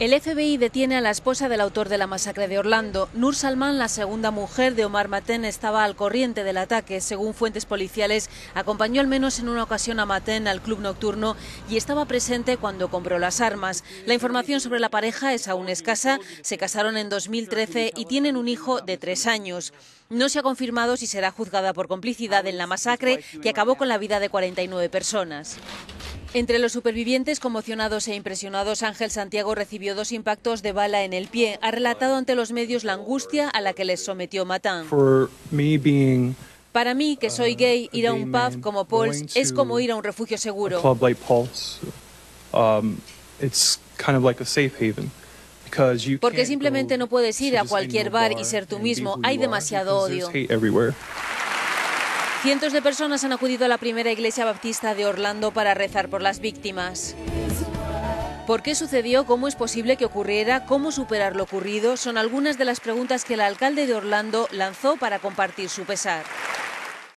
El FBI detiene a la esposa del autor de la masacre de Orlando. Nur Salman, la segunda mujer de Omar Maten, estaba al corriente del ataque. Según fuentes policiales, acompañó al menos en una ocasión a Maten al club nocturno y estaba presente cuando compró las armas. La información sobre la pareja es aún escasa. Se casaron en 2013 y tienen un hijo de tres años. No se ha confirmado si será juzgada por complicidad en la masacre que acabó con la vida de 49 personas. Entre los supervivientes conmocionados e impresionados, Ángel Santiago recibió dos impactos de bala en el pie. Ha relatado ante los medios la angustia a la que les sometió Matán. Para mí, que soy gay, ir a un pub como Paul's es como ir a un refugio seguro. Porque simplemente no puedes ir a cualquier bar y ser tú mismo. Hay demasiado odio. Cientos de personas han acudido a la primera iglesia baptista de Orlando para rezar por las víctimas. ¿Por qué sucedió? ¿Cómo es posible que ocurriera? ¿Cómo superar lo ocurrido? Son algunas de las preguntas que el alcalde de Orlando lanzó para compartir su pesar.